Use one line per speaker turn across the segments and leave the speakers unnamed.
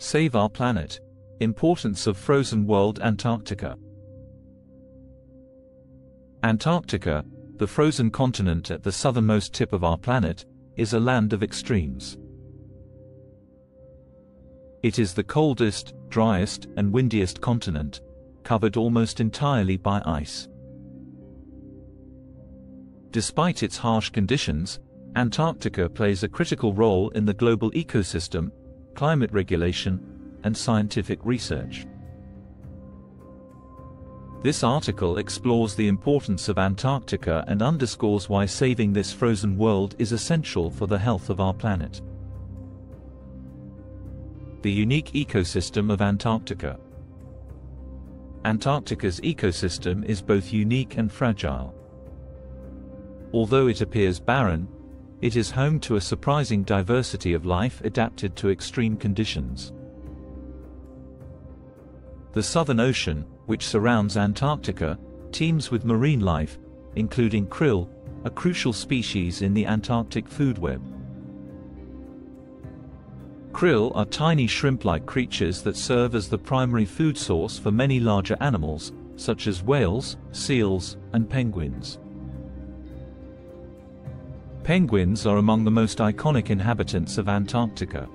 Save our planet. Importance of frozen world Antarctica. Antarctica, the frozen continent at the southernmost tip of our planet, is a land of extremes. It is the coldest, driest, and windiest continent, covered almost entirely by ice. Despite its harsh conditions, Antarctica plays a critical role in the global ecosystem, climate regulation, and scientific research. This article explores the importance of Antarctica and underscores why saving this frozen world is essential for the health of our planet. The unique ecosystem of Antarctica. Antarctica's ecosystem is both unique and fragile. Although it appears barren, it is home to a surprising diversity of life adapted to extreme conditions. The Southern Ocean, which surrounds Antarctica, teems with marine life, including krill, a crucial species in the Antarctic food web. Krill are tiny shrimp-like creatures that serve as the primary food source for many larger animals, such as whales, seals, and penguins. Penguins are among the most iconic inhabitants of Antarctica.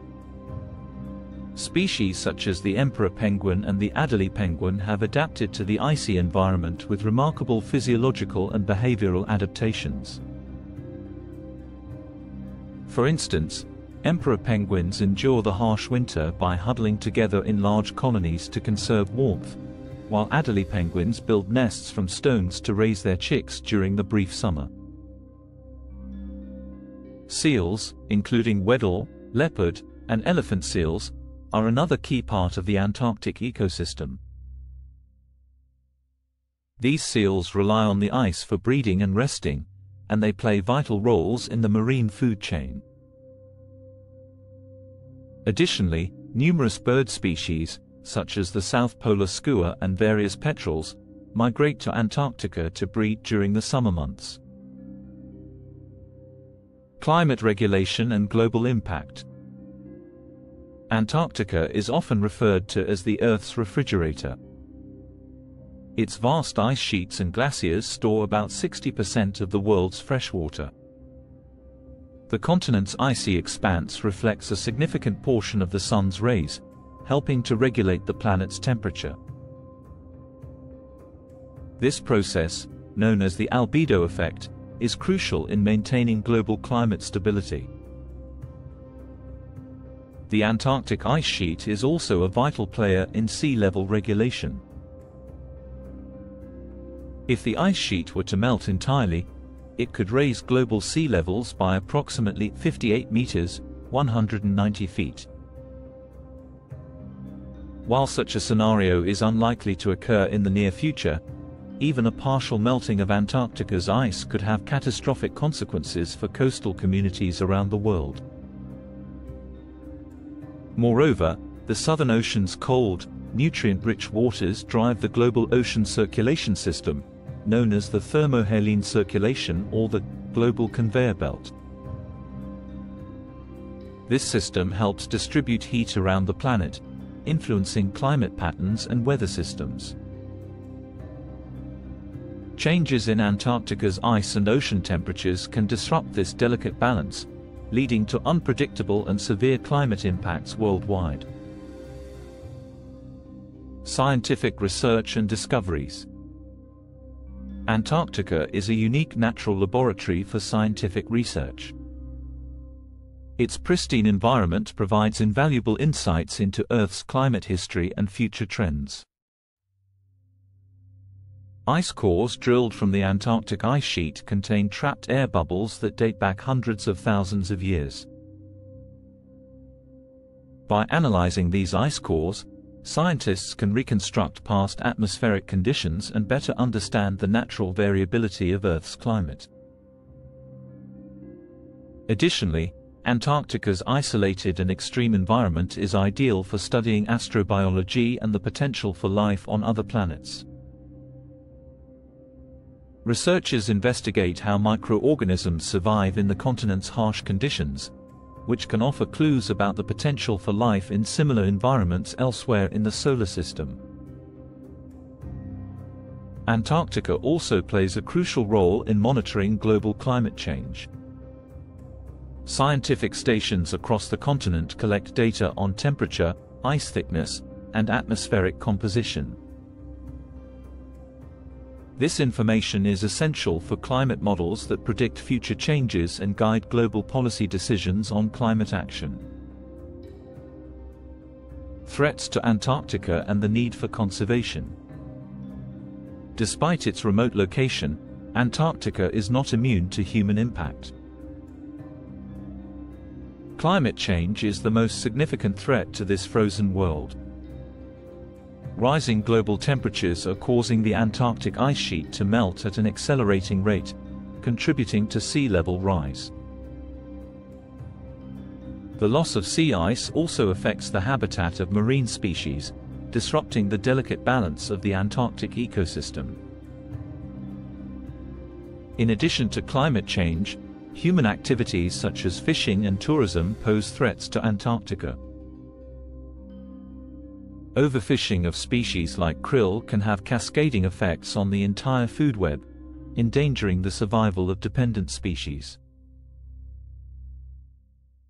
Species such as the emperor penguin and the Adelie penguin have adapted to the icy environment with remarkable physiological and behavioral adaptations. For instance, emperor penguins endure the harsh winter by huddling together in large colonies to conserve warmth, while Adelie penguins build nests from stones to raise their chicks during the brief summer. Seals, including Weddell, leopard, and elephant seals, are another key part of the Antarctic ecosystem. These seals rely on the ice for breeding and resting, and they play vital roles in the marine food chain. Additionally, numerous bird species, such as the South Polar skua and various petrels, migrate to Antarctica to breed during the summer months. Climate regulation and global impact. Antarctica is often referred to as the Earth's refrigerator. Its vast ice sheets and glaciers store about 60% of the world's freshwater. The continent's icy expanse reflects a significant portion of the sun's rays, helping to regulate the planet's temperature. This process, known as the albedo effect, is crucial in maintaining global climate stability. The Antarctic ice sheet is also a vital player in sea level regulation. If the ice sheet were to melt entirely, it could raise global sea levels by approximately 58 meters, 190 feet. While such a scenario is unlikely to occur in the near future, even a partial melting of Antarctica's ice could have catastrophic consequences for coastal communities around the world. Moreover, the Southern Ocean's cold, nutrient-rich waters drive the global ocean circulation system, known as the thermohaline circulation or the global conveyor belt. This system helps distribute heat around the planet, influencing climate patterns and weather systems. Changes in Antarctica's ice and ocean temperatures can disrupt this delicate balance, leading to unpredictable and severe climate impacts worldwide. Scientific research and discoveries Antarctica is a unique natural laboratory for scientific research. Its pristine environment provides invaluable insights into Earth's climate history and future trends. Ice cores drilled from the Antarctic ice sheet contain trapped air bubbles that date back hundreds of thousands of years. By analyzing these ice cores, scientists can reconstruct past atmospheric conditions and better understand the natural variability of Earth's climate. Additionally, Antarctica's isolated and extreme environment is ideal for studying astrobiology and the potential for life on other planets. Researchers investigate how microorganisms survive in the continent's harsh conditions, which can offer clues about the potential for life in similar environments elsewhere in the solar system. Antarctica also plays a crucial role in monitoring global climate change. Scientific stations across the continent collect data on temperature, ice thickness, and atmospheric composition. This information is essential for climate models that predict future changes and guide global policy decisions on climate action. Threats to Antarctica and the need for conservation. Despite its remote location, Antarctica is not immune to human impact. Climate change is the most significant threat to this frozen world. Rising global temperatures are causing the Antarctic ice sheet to melt at an accelerating rate, contributing to sea level rise. The loss of sea ice also affects the habitat of marine species, disrupting the delicate balance of the Antarctic ecosystem. In addition to climate change, human activities such as fishing and tourism pose threats to Antarctica. Overfishing of species like krill can have cascading effects on the entire food web, endangering the survival of dependent species.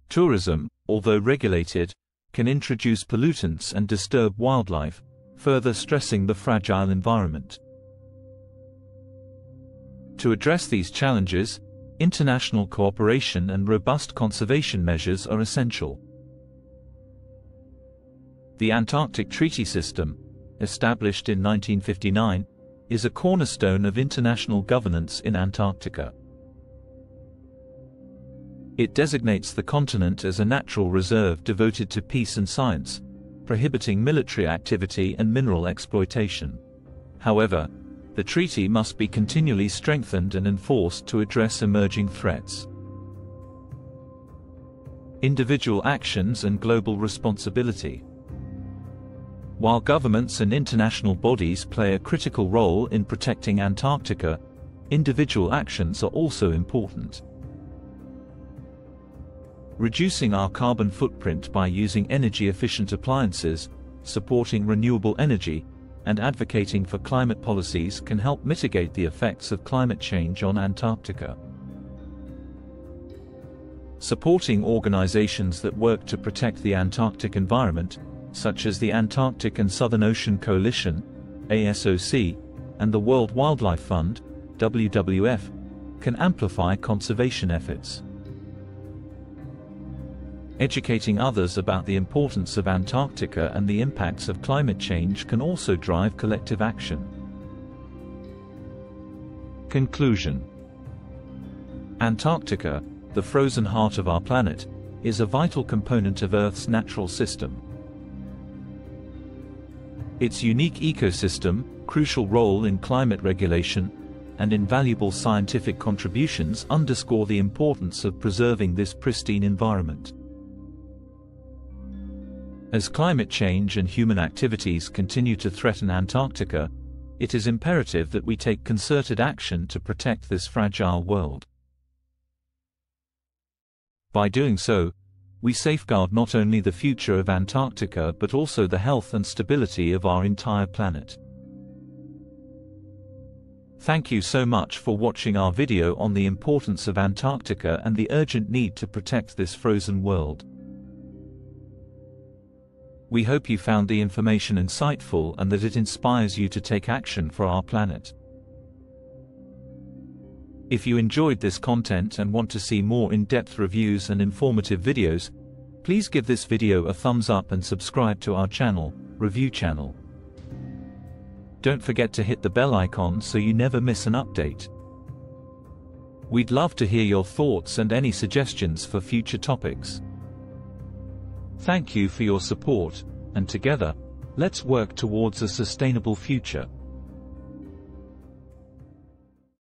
Tourism, although regulated, can introduce pollutants and disturb wildlife, further stressing the fragile environment. To address these challenges, international cooperation and robust conservation measures are essential. The Antarctic Treaty System, established in 1959, is a cornerstone of international governance in Antarctica. It designates the continent as a natural reserve devoted to peace and science, prohibiting military activity and mineral exploitation. However, the treaty must be continually strengthened and enforced to address emerging threats. Individual actions and global responsibility while governments and international bodies play a critical role in protecting Antarctica, individual actions are also important. Reducing our carbon footprint by using energy-efficient appliances, supporting renewable energy, and advocating for climate policies can help mitigate the effects of climate change on Antarctica. Supporting organizations that work to protect the Antarctic environment such as the Antarctic and Southern Ocean Coalition, ASOC, and the World Wildlife Fund, WWF, can amplify conservation efforts. Educating others about the importance of Antarctica and the impacts of climate change can also drive collective action. Conclusion Antarctica, the frozen heart of our planet, is a vital component of Earth's natural system. Its unique ecosystem, crucial role in climate regulation, and invaluable scientific contributions underscore the importance of preserving this pristine environment. As climate change and human activities continue to threaten Antarctica, it is imperative that we take concerted action to protect this fragile world. By doing so, we safeguard not only the future of Antarctica but also the health and stability of our entire planet. Thank you so much for watching our video on the importance of Antarctica and the urgent need to protect this frozen world. We hope you found the information insightful and that it inspires you to take action for our planet. If you enjoyed this content and want to see more in-depth reviews and informative videos, please give this video a thumbs up and subscribe to our channel, Review Chaska. Don't forget to hit the bell icon so you never miss an update. We'd love to hear your thoughts and any suggestions for future topics. Thank you for your support, and together, let's work towards a sustainable future.